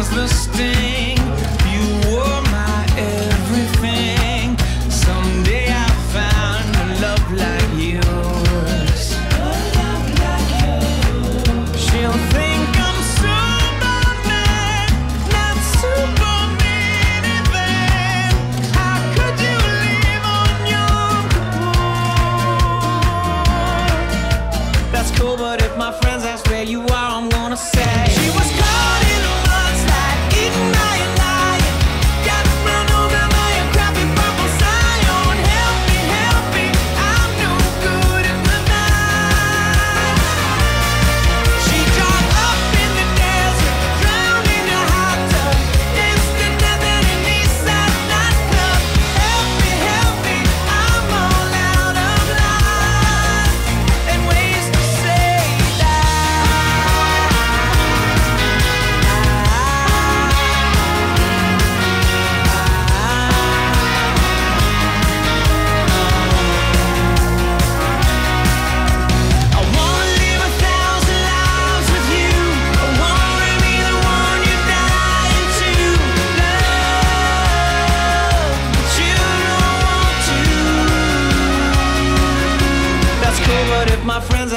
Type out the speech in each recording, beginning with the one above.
feels the sting.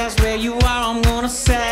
that's where you are, I'm gonna say.